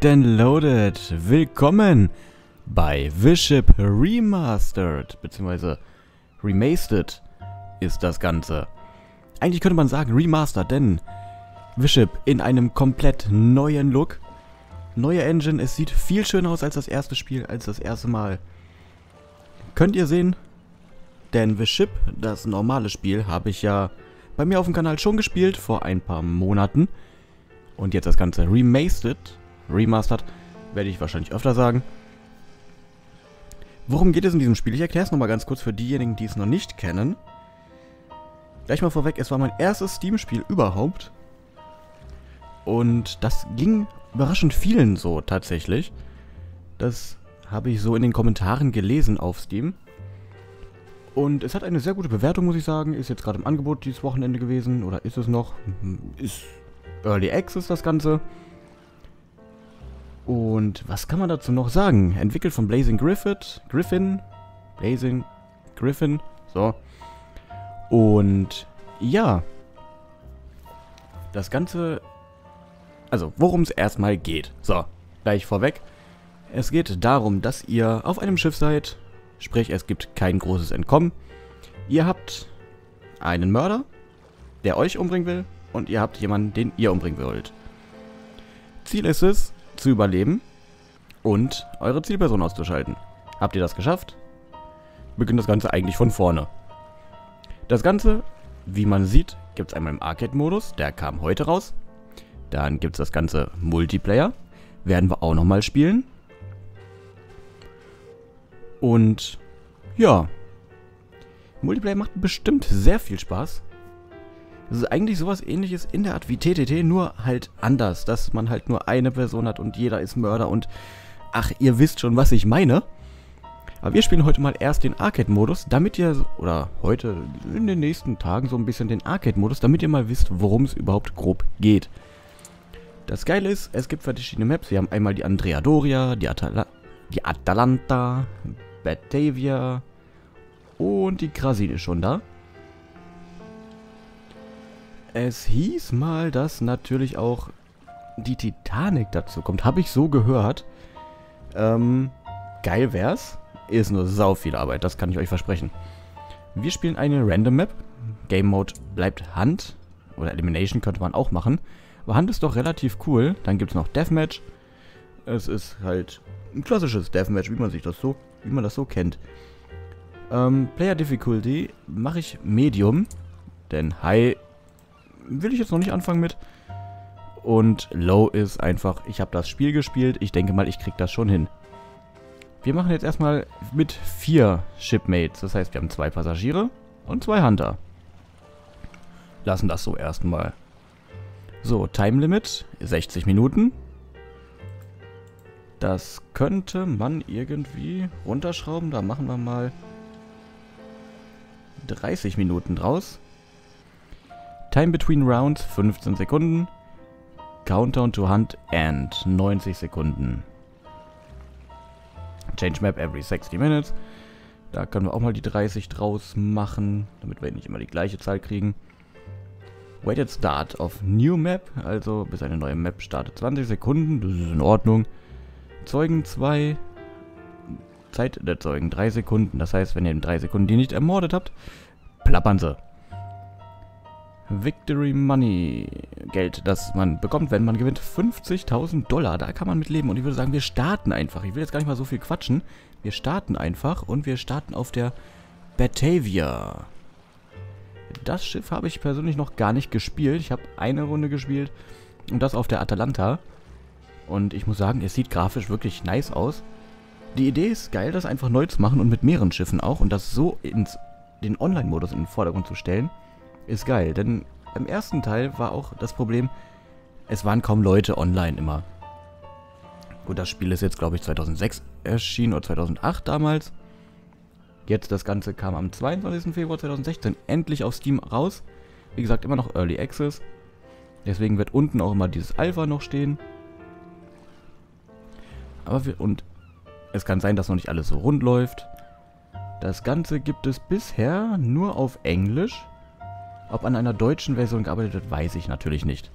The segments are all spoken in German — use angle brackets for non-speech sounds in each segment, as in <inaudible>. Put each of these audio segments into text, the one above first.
Locked and Loaded, willkommen bei Wiship Remastered, beziehungsweise Remastered ist das Ganze. Eigentlich könnte man sagen Remastered, denn Wiship in einem komplett neuen Look. Neue Engine, es sieht viel schöner aus als das erste Spiel, als das erste Mal. Könnt ihr sehen, denn Wiship, das normale Spiel, habe ich ja bei mir auf dem Kanal schon gespielt, vor ein paar Monaten. Und jetzt das Ganze remastered, remastered, werde ich wahrscheinlich öfter sagen. Worum geht es in diesem Spiel? Ich erkläre es nochmal ganz kurz für diejenigen, die es noch nicht kennen. Gleich mal vorweg, es war mein erstes Steam-Spiel überhaupt. Und das ging überraschend vielen so tatsächlich. Das habe ich so in den Kommentaren gelesen auf Steam. Und es hat eine sehr gute Bewertung, muss ich sagen. Ist jetzt gerade im Angebot dieses Wochenende gewesen. Oder ist es noch? Ist Early Access das Ganze. Und was kann man dazu noch sagen? Entwickelt von Blazing Griffith, Griffin, Blazing Griffin, so. Und ja, das Ganze, also worum es erstmal geht. So, gleich vorweg. Es geht darum, dass ihr auf einem Schiff seid, sprich es gibt kein großes Entkommen. Ihr habt einen Mörder, der euch umbringen will, und ihr habt jemanden, den ihr umbringen wollt. Ziel ist es, zu überleben und eure Zielperson auszuschalten. Habt ihr das geschafft? Beginnt das Ganze eigentlich von vorne. Das Ganze, wie man sieht, gibt es einmal im Arcade-Modus, der kam heute raus. Dann gibt es das Ganze Multiplayer, werden wir auch nochmal spielen. Und ja, Multiplayer macht bestimmt sehr viel Spaß. Das ist eigentlich sowas ähnliches in der Art wie TTT, nur halt anders, dass man halt nur eine Person hat und jeder ist Mörder und ach, ihr wisst schon, was ich meine. Aber wir spielen heute mal erst den Arcade-Modus, damit ihr, oder heute in den nächsten Tagen so ein bisschen den Arcade-Modus, damit ihr mal wisst, worum es überhaupt grob geht. Das Geile ist, es gibt verschiedene Maps. Wir haben einmal die Andrea Doria, die, Atala die Atalanta, Batavia und die Krasin ist schon da. Es hieß mal, dass natürlich auch die Titanic dazu kommt. Habe ich so gehört. Ähm, geil wär's. Ist nur sau viel Arbeit, das kann ich euch versprechen. Wir spielen eine Random Map. Game Mode bleibt Hand. Oder Elimination könnte man auch machen. Aber Hand ist doch relativ cool. Dann gibt es noch Deathmatch. Es ist halt ein klassisches Deathmatch, wie man sich das so, wie man das so kennt. Ähm, Player Difficulty mache ich Medium. Denn High will ich jetzt noch nicht anfangen mit. Und Low ist einfach, ich habe das Spiel gespielt, ich denke mal, ich kriege das schon hin. Wir machen jetzt erstmal mit vier Shipmates. Das heißt, wir haben zwei Passagiere und zwei Hunter. Lassen das so erstmal. So, Time Limit 60 Minuten. Das könnte man irgendwie runterschrauben. Da machen wir mal 30 Minuten draus. Time between rounds 15 Sekunden. Countdown to hunt end 90 Sekunden. Change map every 60 minutes. Da können wir auch mal die 30 draus machen, damit wir nicht immer die gleiche Zahl kriegen. Waited start of new map, also bis eine neue Map startet 20 Sekunden, das ist in Ordnung. Zeugen 2, Zeit der Zeugen 3 Sekunden, das heißt, wenn ihr in 3 Sekunden die nicht ermordet habt, plappern sie. Victory Money. Geld, das man bekommt, wenn man gewinnt. 50.000 Dollar. Da kann man mit leben. Und ich würde sagen, wir starten einfach. Ich will jetzt gar nicht mal so viel quatschen. Wir starten einfach. Und wir starten auf der Batavia. Das Schiff habe ich persönlich noch gar nicht gespielt. Ich habe eine Runde gespielt. Und das auf der Atalanta. Und ich muss sagen, es sieht grafisch wirklich nice aus. Die Idee ist geil, das einfach neu zu machen und mit mehreren Schiffen auch. Und das so ins den Online-Modus in den Vordergrund zu stellen ist geil. Denn im ersten Teil war auch das Problem, es waren kaum Leute online immer. Gut, das Spiel ist jetzt, glaube ich, 2006 erschienen oder 2008 damals. Jetzt das Ganze kam am 22. Februar 2016 endlich auf Steam raus. Wie gesagt, immer noch Early Access. Deswegen wird unten auch immer dieses Alpha noch stehen. Aber wir, und es kann sein, dass noch nicht alles so rund läuft. Das Ganze gibt es bisher nur auf Englisch. Ob an einer deutschen Version gearbeitet wird, weiß ich natürlich nicht.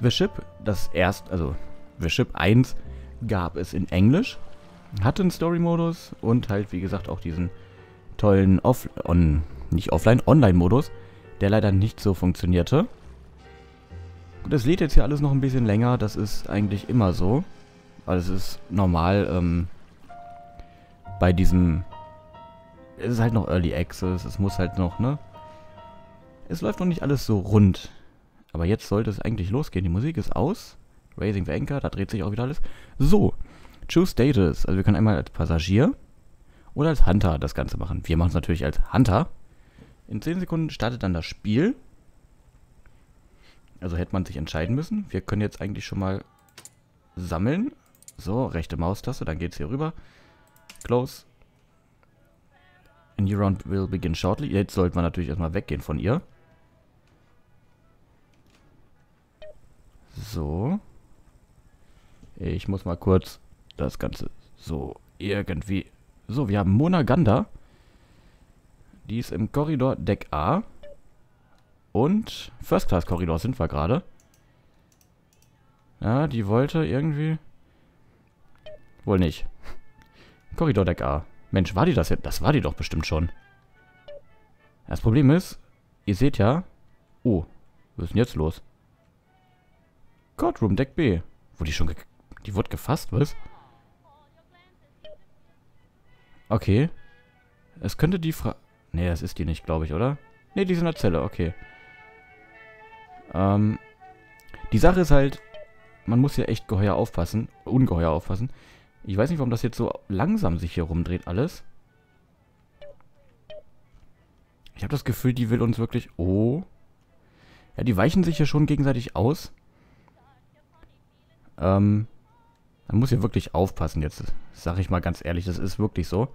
The Ship, das erst, also The Ship 1 gab es in Englisch, hatte einen Story-Modus und halt, wie gesagt, auch diesen tollen Off... On, nicht Offline, Online-Modus, der leider nicht so funktionierte. Gut, das lädt jetzt hier alles noch ein bisschen länger, das ist eigentlich immer so. Weil es ist normal, ähm, bei diesem... Es ist halt noch Early Access, es muss halt noch, ne? Es läuft noch nicht alles so rund. Aber jetzt sollte es eigentlich losgehen. Die Musik ist aus. Raising the Anchor, da dreht sich auch wieder alles. So, Choose Status. Also wir können einmal als Passagier oder als Hunter das Ganze machen. Wir machen es natürlich als Hunter. In 10 Sekunden startet dann das Spiel. Also hätte man sich entscheiden müssen. Wir können jetzt eigentlich schon mal sammeln. So, rechte Maustaste, dann geht es hier rüber. Close. A new round will begin shortly. Jetzt sollte man natürlich erstmal weggehen von ihr. So. Ich muss mal kurz das Ganze so irgendwie... So, wir haben Mona Ganda. Die ist im Korridor Deck A. Und First Class Korridor sind wir gerade. Ja, die wollte irgendwie... Wohl nicht. Korridor Deck A. Mensch, war die das jetzt? Das war die doch bestimmt schon. Das Problem ist, ihr seht ja... Oh, was ist denn jetzt los? Courtroom Deck B. Wurde die schon Die wurde gefasst, was? Okay. Es könnte die Fra... Nee, das ist die nicht, glaube ich, oder? Nee, die ist in der Zelle, okay. Ähm... Die Sache ist halt, man muss hier echt geheuer aufpassen. Ungeheuer aufpassen. Ich weiß nicht, warum das jetzt so langsam sich hier rumdreht alles. Ich habe das Gefühl, die will uns wirklich... Oh. Ja, die weichen sich hier schon gegenseitig aus. Ähm, man muss hier wirklich aufpassen jetzt. Sag ich mal ganz ehrlich, das ist wirklich so.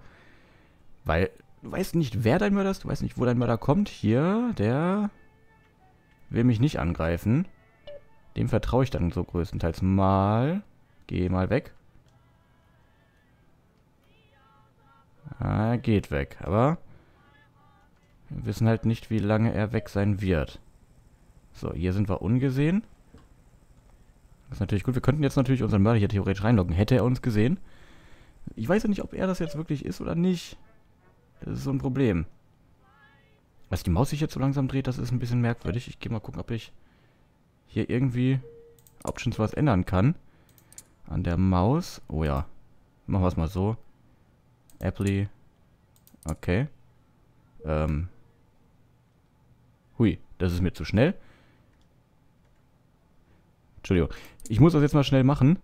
Weil du weißt nicht, wer dein Mörder ist, du weißt nicht, wo dein Mörder kommt. Hier, der will mich nicht angreifen. Dem vertraue ich dann so größtenteils mal. Geh mal weg. Ah, geht weg. Aber wir wissen halt nicht, wie lange er weg sein wird. So, hier sind wir ungesehen. Das ist natürlich gut. Wir könnten jetzt natürlich unseren Mörder hier theoretisch reinloggen. Hätte er uns gesehen. Ich weiß ja nicht, ob er das jetzt wirklich ist oder nicht. Das ist so ein Problem. Was die Maus sich jetzt so langsam dreht, das ist ein bisschen merkwürdig. Ich gehe mal gucken, ob ich hier irgendwie Options was ändern kann. An der Maus. Oh ja. Machen wir es mal so. Apply. Okay. Ähm. Hui, das ist mir zu schnell. Entschuldigung. Ich muss das jetzt mal schnell machen.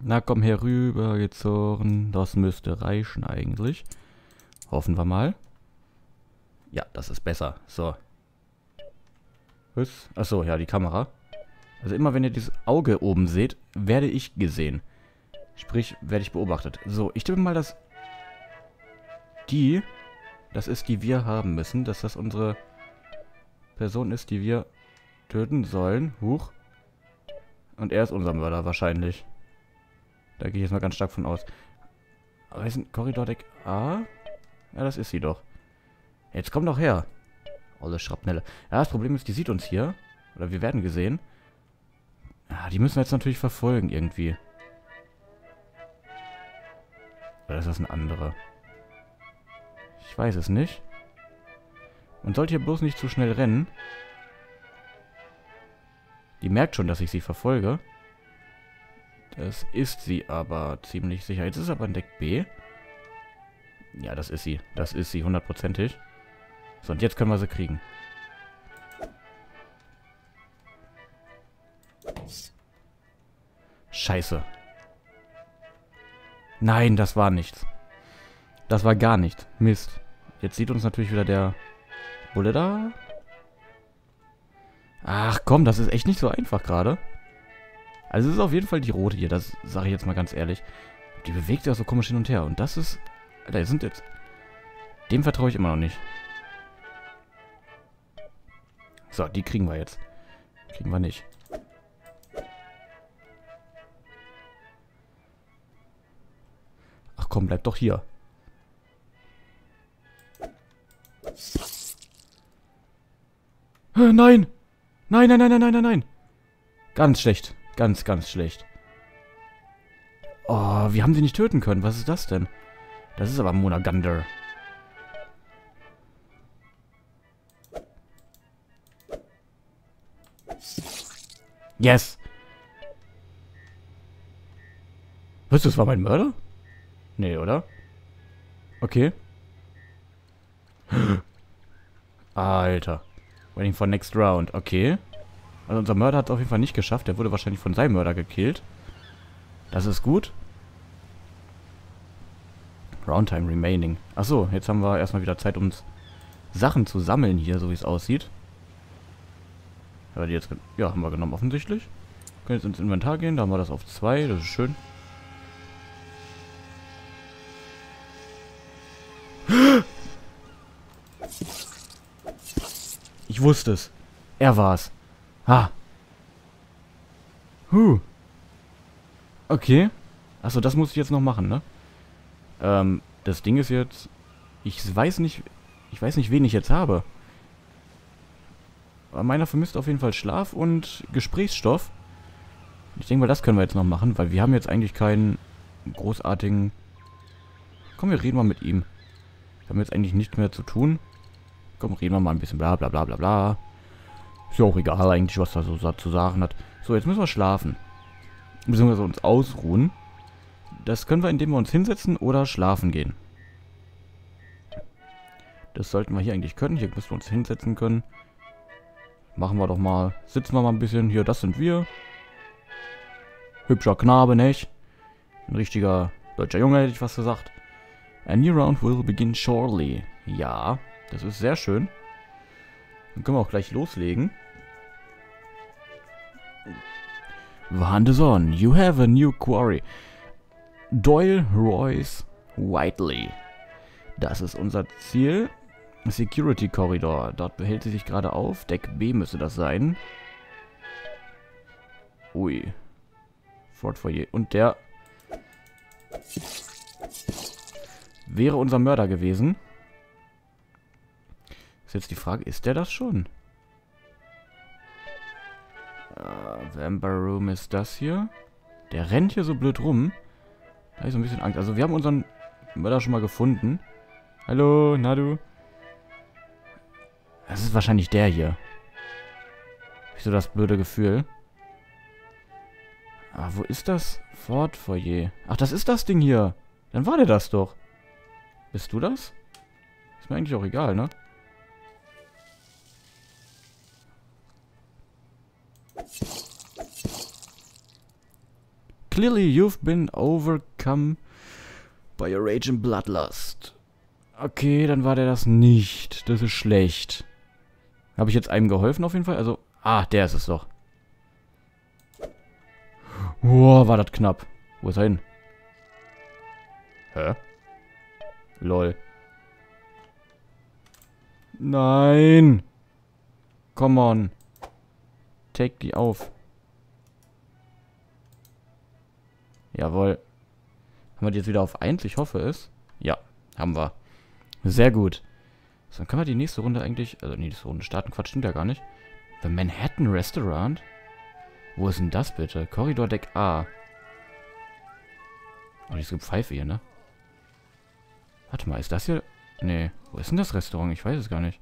Na, komm herüber, gezogen. Das müsste reichen eigentlich. Hoffen wir mal. Ja, das ist besser. So. Was? Achso, ja, die Kamera. Also immer wenn ihr dieses Auge oben seht, werde ich gesehen. Sprich, werde ich beobachtet. So, ich tippe mal, dass die, das ist, die wir haben müssen, dass das unsere Person ist, die wir töten sollen. Huch. Und er ist unser Mörder wahrscheinlich. Da gehe ich jetzt mal ganz stark von aus. Aber ist ein Korridordeck A? Ja, das ist sie doch. Jetzt komm doch her. Olle Schrapnelle. Ja, das Problem ist, die sieht uns hier. Oder wir werden gesehen. Ja, die müssen wir jetzt natürlich verfolgen irgendwie. Oder ist das ein anderer? Ich weiß es nicht. Man sollte hier bloß nicht zu schnell rennen. Die merkt schon, dass ich sie verfolge. Das ist sie aber ziemlich sicher. Jetzt ist aber ein Deck B. Ja, das ist sie. Das ist sie, hundertprozentig. So, und jetzt können wir sie kriegen. Scheiße. Nein, das war nichts. Das war gar nichts. Mist. Jetzt sieht uns natürlich wieder der Bulle da. Ach komm, das ist echt nicht so einfach gerade. Also es ist auf jeden Fall die rote hier, das sage ich jetzt mal ganz ehrlich. Die bewegt sich auch so komisch hin und her. Und das ist... Alter, die sind jetzt... Dem vertraue ich immer noch nicht. So, die kriegen wir jetzt. Kriegen wir nicht. Ach komm, bleib doch hier. Nein! Nein, nein, nein, nein, nein, nein, nein! Ganz schlecht. Ganz, ganz schlecht. Oh, wir haben sie nicht töten können. Was ist das denn? Das ist aber Monagander. Yes! Was, das war mein Mörder? Nee, oder? Okay. <gasps> Alter. Waiting for next round. Okay. Also unser Mörder hat es auf jeden Fall nicht geschafft. Der wurde wahrscheinlich von seinem Mörder gekillt. Das ist gut. Roundtime remaining. Achso, jetzt haben wir erstmal wieder Zeit, uns Sachen zu sammeln hier, so wie es aussieht. Ja, die jetzt, ja, haben wir genommen offensichtlich. Können jetzt ins Inventar gehen, da haben wir das auf 2, das ist schön. Wusste es. Er war's. Ah. Huh. Okay. Achso, das muss ich jetzt noch machen, ne? Ähm, das Ding ist jetzt... Ich weiß nicht... Ich weiß nicht, wen ich jetzt habe. Aber meiner vermisst auf jeden Fall Schlaf und Gesprächsstoff. Ich denke mal, das können wir jetzt noch machen, weil wir haben jetzt eigentlich keinen großartigen... Komm, wir reden mal mit ihm. Wir haben jetzt eigentlich nichts mehr zu tun. Komm, reden wir mal ein bisschen bla bla bla bla bla. Ist ja auch egal eigentlich, was er so zu sagen hat. So, jetzt müssen wir schlafen. Beziehungsweise uns ausruhen. Das können wir, indem wir uns hinsetzen oder schlafen gehen. Das sollten wir hier eigentlich können. Hier müssen wir uns hinsetzen können. Machen wir doch mal. Sitzen wir mal ein bisschen. Hier, das sind wir. Hübscher Knabe, nicht? Ein richtiger deutscher Junge, hätte ich was gesagt. A new round will begin shortly. Ja, das ist sehr schön. Dann können wir auch gleich loslegen. Wand on. You have a new quarry. Doyle Royce Whiteley. Das ist unser Ziel. Security Corridor. Dort behält sie sich gerade auf. Deck B müsste das sein. Ui. Fort Foyer. Und der wäre unser Mörder gewesen. Ist jetzt die Frage, ist der das schon? Uh, Vampire Room ist das hier. Der rennt hier so blöd rum. Da habe ich so ein bisschen Angst. Also wir haben unseren Mörder schon mal gefunden. Hallo, na du? Das ist wahrscheinlich der hier. Wieso das blöde Gefühl? Ah, wo ist das? Fort Foyer. Ach, das ist das Ding hier. Dann war der das doch. Bist du das? Ist mir eigentlich auch egal, ne? Clearly you've been overcome by your rage and bloodlust. Okay, dann war der das nicht. Das ist schlecht. Habe ich jetzt einem geholfen auf jeden Fall? Also, ah, der ist es doch. Boah, war das knapp. Wo ist er hin? Hä? Lol. Nein. Come on. Take die auf. Jawohl. Haben wir die jetzt wieder auf 1? Ich hoffe es. Ja, haben wir. Sehr gut. So, dann können wir die nächste Runde eigentlich... Also, die nächste Runde starten. Quatsch, stimmt ja gar nicht. The Manhattan Restaurant? Wo ist denn das bitte? Korridor Deck A. Oh, diese Pfeife hier, ne? Warte mal, ist das hier... Nee, wo ist denn das Restaurant? Ich weiß es gar nicht.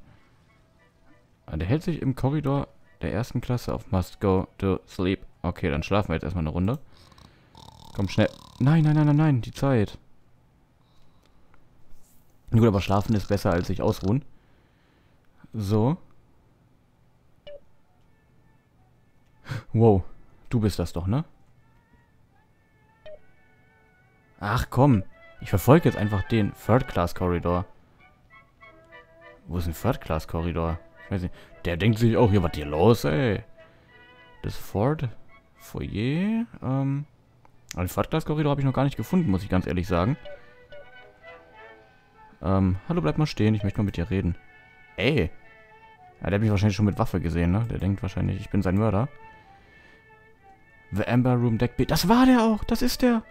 Ah, der hält sich im Korridor der ersten Klasse auf Must Go to Sleep. Okay, dann schlafen wir jetzt erstmal eine Runde. Komm, schnell. Nein, nein, nein, nein, nein, die Zeit. Gut, aber schlafen ist besser als sich ausruhen. So. Wow, du bist das doch, ne? Ach komm, ich verfolge jetzt einfach den Third-Class-Korridor. Wo ist ein Third-Class-Korridor? Weiß nicht. Der denkt sich auch, hier, was hier los, ey? Das Ford Foyer, ähm... Aber den Third-Class-Korridor habe ich noch gar nicht gefunden, muss ich ganz ehrlich sagen. Ähm, hallo, bleib mal stehen, ich möchte mal mit dir reden. Ey. Ja, der hat mich wahrscheinlich schon mit Waffe gesehen, ne? Der denkt wahrscheinlich, ich bin sein Mörder. The Amber Room Deck B. Das war der auch, das ist der.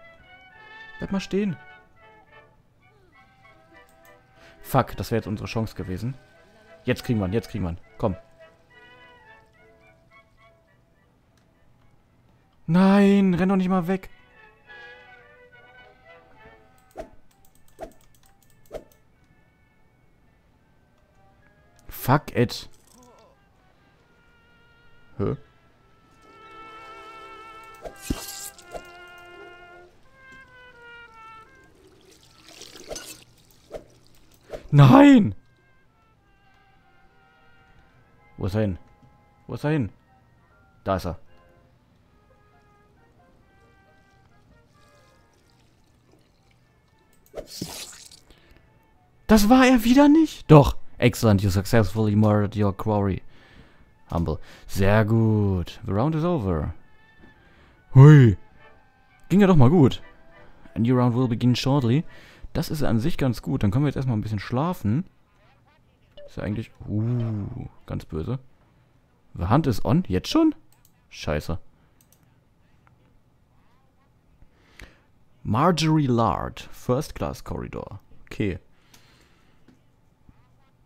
Bleib mal stehen. Fuck, das wäre jetzt unsere Chance gewesen. Jetzt kriegen wir ihn, jetzt kriegen wir ihn. Komm. Nein, renn doch nicht mal weg. Fuck it. Hä? Nein! Wo ist er hin? Wo ist er hin? Da ist er. Das war er wieder nicht? Doch. Excellent, you successfully murdered your quarry. Humble. Sehr gut. The round is over. Hui. Ging ja doch mal gut. A new round will begin shortly. Das ist an sich ganz gut. Dann können wir jetzt erstmal ein bisschen schlafen. Ist ja eigentlich... Uh, ganz böse. The Hand ist on? Jetzt schon? Scheiße. Marjorie Lard. First Class Corridor. Okay.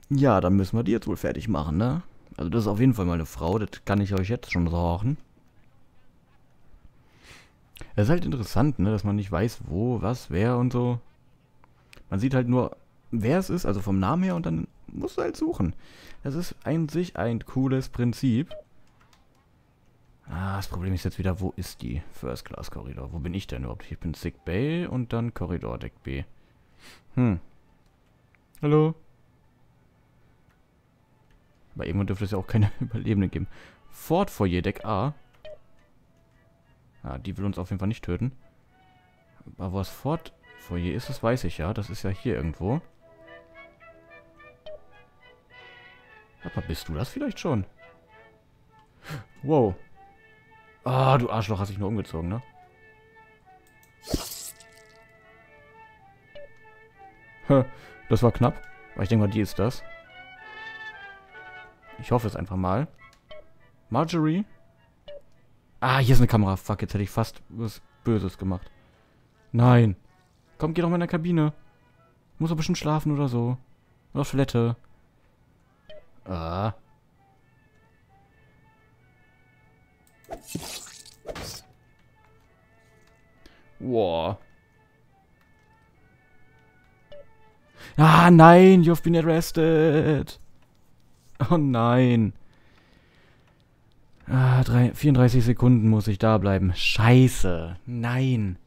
Ja, dann müssen wir die jetzt wohl fertig machen, ne? Also das ist auf jeden Fall meine Frau. Das kann ich euch jetzt schon sagen. Es ist halt interessant, ne? Dass man nicht weiß, wo, was, wer und so. Man sieht halt nur, wer es ist, also vom Namen her und dann musst du halt suchen. Das ist an sich ein cooles Prinzip. Ah, das Problem ist jetzt wieder, wo ist die First Class Korridor? Wo bin ich denn überhaupt? Ich bin Sick Bay und dann Korridor Deck B. Hm. Hallo? Bei irgendwann dürfte es ja auch keine <laughs> Überlebenden geben. Fort Foyer Deck A. Ah, die will uns auf jeden Fall nicht töten. Aber was Fort Foyer ist, das weiß ich ja. Das ist ja hier irgendwo. Aber bist du das vielleicht schon? Wow. Ah, du Arschloch, hast dich nur umgezogen, ne? Das war knapp. Aber ich denke mal, die ist das. Ich hoffe es einfach mal. Marjorie? Ah, hier ist eine Kamera. Fuck, jetzt hätte ich fast was Böses gemacht. Nein. Komm, geh doch mal in der Kabine. Muss doch bestimmt schlafen oder so. Oder auf Toilette. Ah. Wow. Ah, nein, you've been arrested. Oh nein. Ah, drei, 34 Sekunden muss ich da bleiben. Scheiße. Nein.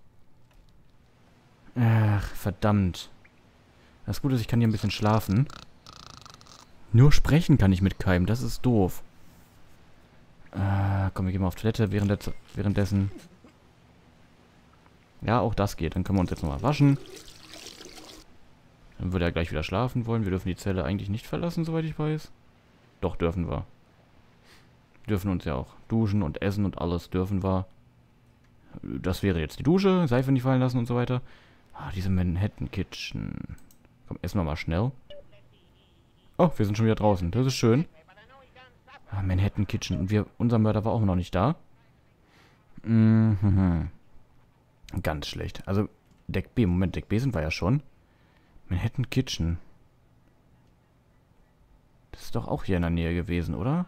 Ach, verdammt. Das Gute ist, ich kann hier ein bisschen schlafen. Nur sprechen kann ich mit keinem. Das ist doof. Ah, komm, wir gehen mal auf Toilette während währenddessen. Ja, auch das geht. Dann können wir uns jetzt nochmal waschen. Dann würde er gleich wieder schlafen wollen. Wir dürfen die Zelle eigentlich nicht verlassen, soweit ich weiß. Doch, dürfen wir. Dürfen uns ja auch duschen und essen und alles dürfen wir. Das wäre jetzt die Dusche, Seife nicht fallen lassen und so weiter. Ah, diese Manhattan Kitchen. Komm, essen wir mal schnell. Oh, wir sind schon wieder draußen. Das ist schön. Ah, Manhattan Kitchen. Und wir, unser Mörder war auch noch nicht da. Mhm. Ganz schlecht. Also, Deck B. Moment, Deck B sind wir ja schon. Manhattan Kitchen. Das ist doch auch hier in der Nähe gewesen, oder?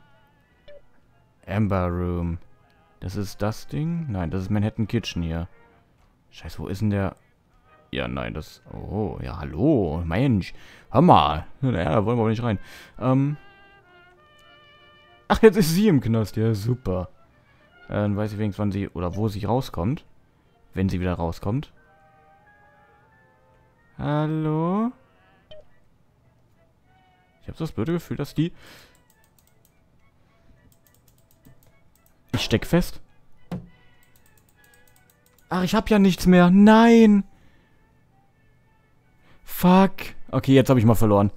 Amber Room. Das ist das Ding? Nein, das ist Manhattan Kitchen hier. Scheiße, wo ist denn der... Ja, nein, das... Oh, ja, hallo. Mensch. Hör mal. Naja, da wollen wir aber nicht rein. Ähm... Ach, jetzt ist sie im Knast. Ja, super. Äh, dann weiß ich wenigstens, wann sie... Oder wo sie rauskommt. Wenn sie wieder rauskommt. Hallo? Ich habe das blöde Gefühl, dass die... Ich steck fest. Ach, ich habe ja nichts mehr. Nein! Fuck. Okay, jetzt habe ich mal verloren.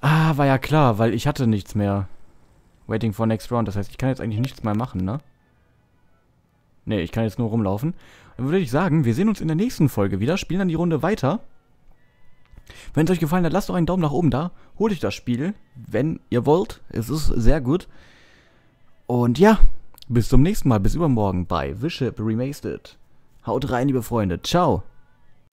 Ah, war ja klar, weil ich hatte nichts mehr. Waiting for next round. Das heißt, ich kann jetzt eigentlich nichts mehr machen, ne? Ne, ich kann jetzt nur rumlaufen. Dann würde ich sagen, wir sehen uns in der nächsten Folge wieder, spielen dann die Runde weiter. Wenn es euch gefallen hat, lasst doch einen Daumen nach oben da. Holt euch das Spiel, wenn ihr wollt. Es ist sehr gut. Und ja, bis zum nächsten Mal. Bis übermorgen bei Bishop Remastered. Haut rein, liebe Freunde. Ciao.